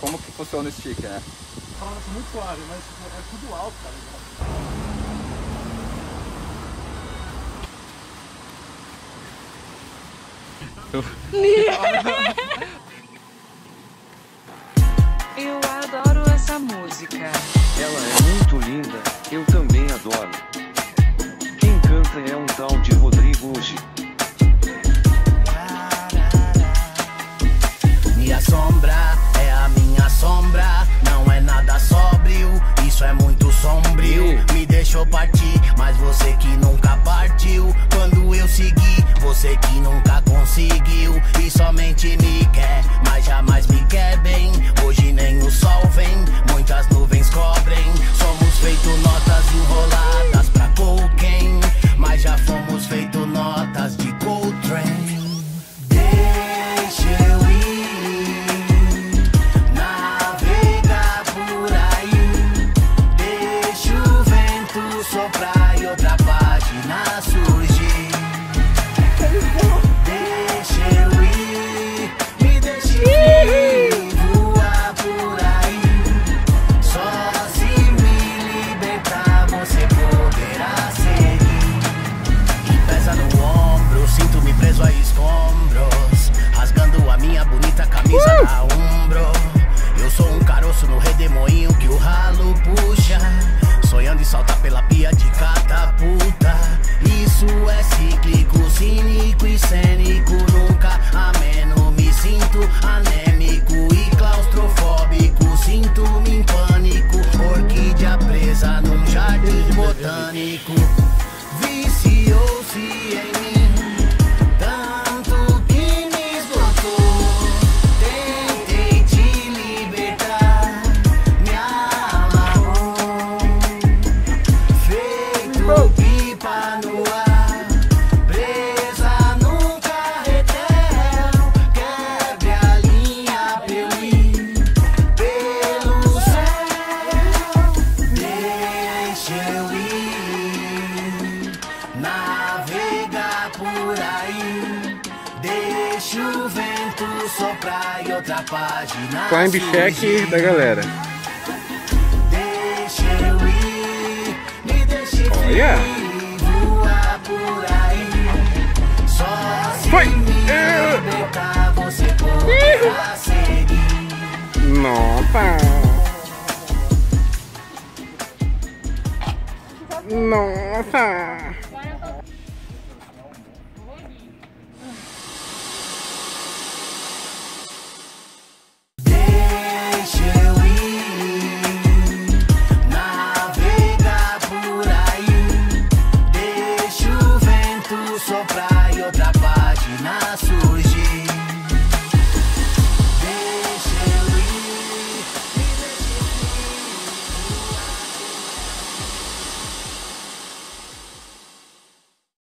Como que funciona o stick, né? Nossa, muito suave, mas é tudo alto, cara. deixou partir, mas você que Vicioso em mim. Tanto que me esgotou. Tentei te libertar, me amarrou. Feito pipa no ar, presa num carretel. Quebre a linha pra pelo céu. Deixa eu ir. Deixa o vento soprar e outra página. Climb check da galera. Deixa eu ir, me deixe oh, yeah. voar por aí. Só assim Foi. É. Libertar, você poderá seguir. Nossa. Nossa.